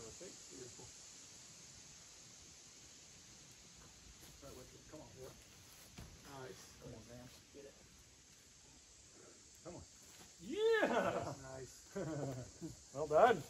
Perfect. Beautiful. Right with you. Come on. Yep. Nice. Come on, Sam. Get it. Come on. Yeah. That's Nice. Well done.